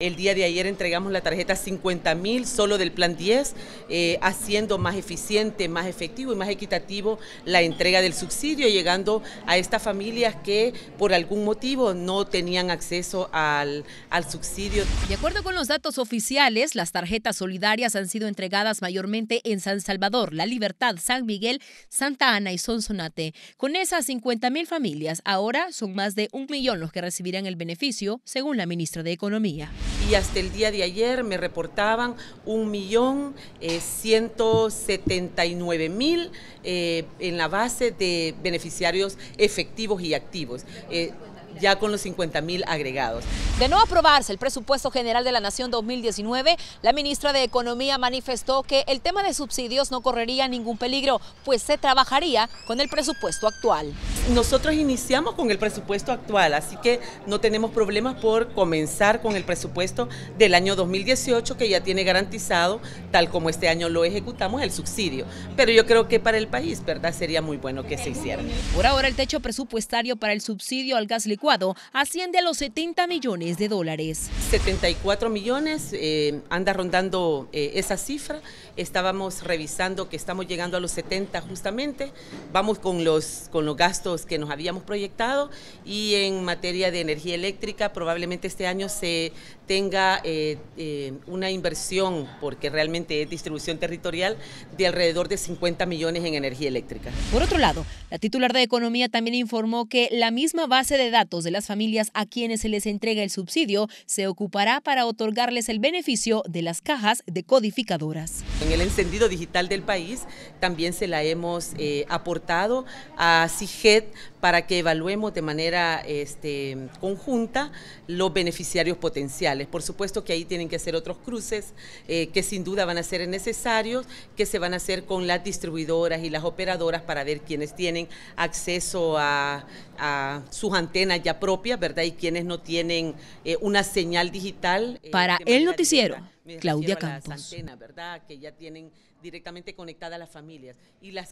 El día de ayer entregamos la tarjeta 50 mil solo del plan 10, eh, haciendo más eficiente, más efectivo y más equitativo la entrega del subsidio, llegando a estas familias que por algún motivo no tenían acceso al, al subsidio. De acuerdo con los datos oficiales, las tarjetas solidarias han sido entregadas mayormente en San Salvador, La Libertad, San Miguel, Santa Ana y Sonsonate. Con esas 50 mil familias, ahora son más de un millón los que recibirán el beneficio, según la ministra de Economía y hasta el día de ayer me reportaban un millón eh, ciento setenta y nueve mil eh, en la base de beneficiarios efectivos y activos. Ya con los 50 mil agregados. De no aprobarse el presupuesto general de la Nación 2019, la ministra de Economía manifestó que el tema de subsidios no correría ningún peligro, pues se trabajaría con el presupuesto actual. Nosotros iniciamos con el presupuesto actual, así que no tenemos problemas por comenzar con el presupuesto del año 2018, que ya tiene garantizado, tal como este año lo ejecutamos, el subsidio. Pero yo creo que para el país, ¿verdad? Sería muy bueno que se hiciera. Por ahora, el techo presupuestario para el subsidio al gas licuado asciende a los 70 millones de dólares. 74 millones, eh, anda rondando eh, esa cifra. Estábamos revisando que estamos llegando a los 70 justamente. Vamos con los, con los gastos que nos habíamos proyectado y en materia de energía eléctrica probablemente este año se tenga eh, eh, una inversión, porque realmente es distribución territorial, de alrededor de 50 millones en energía eléctrica. Por otro lado, la titular de Economía también informó que la misma base de datos de las familias a quienes se les entrega el subsidio se ocupará para otorgarles el beneficio de las cajas decodificadoras. En el encendido digital del país también se la hemos eh, aportado a CIGED para que evaluemos de manera este, conjunta los beneficiarios potenciales. Por supuesto que ahí tienen que hacer otros cruces eh, que sin duda van a ser necesarios, que se van a hacer con las distribuidoras y las operadoras para ver quiénes tienen acceso a, sus antenas ya propias, ¿verdad? Y quienes no tienen eh, una señal digital. Eh, para el noticiero, Claudia Campos. ¿verdad? Que ya tienen directamente conectadas las familias. Y las